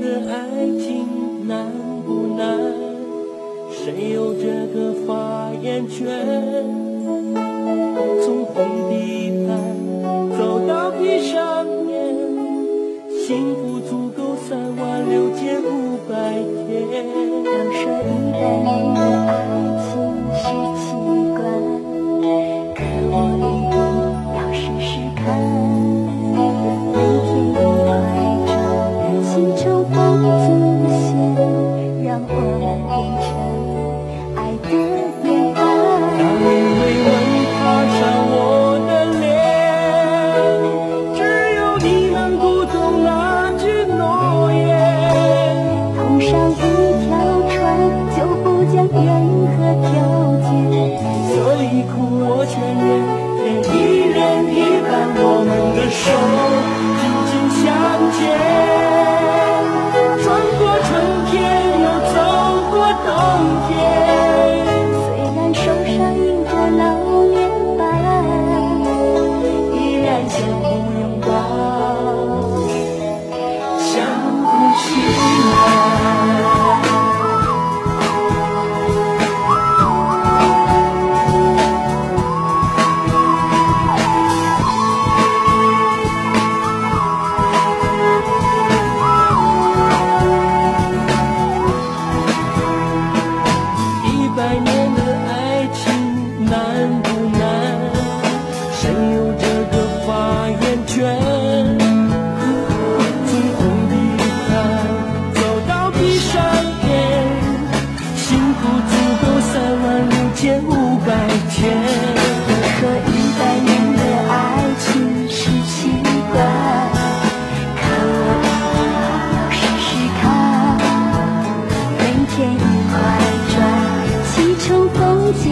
的爱情难不难？谁有这个发言权？从红地毯走到地上面，幸福足够三万六千五百天。足够三万六千五百天和一百年的爱情是奇怪，可我要试试看，每天一块砖，砌成风景。